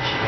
much.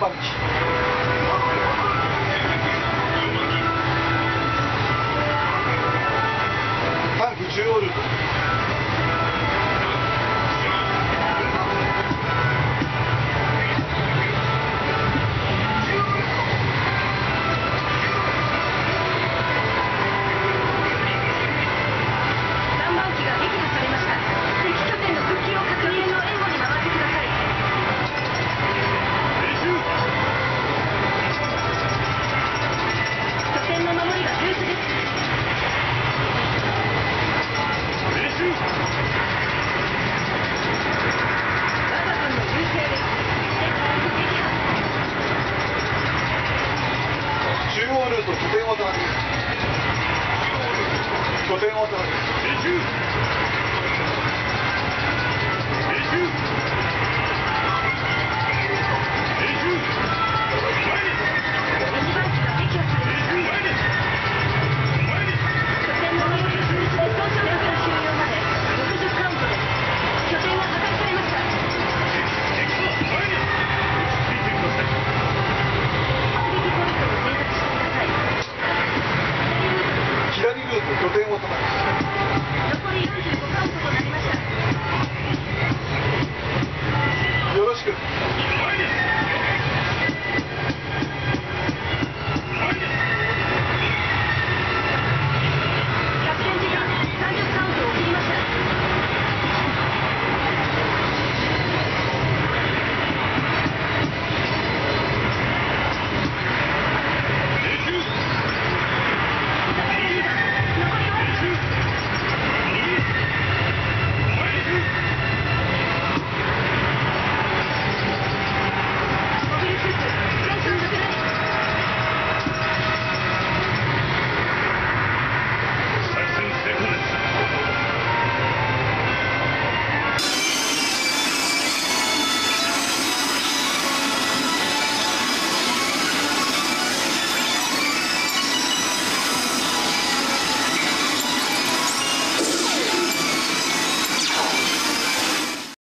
bunch. Thank you, Jude. 中央ルート拠点を探す拠点を探す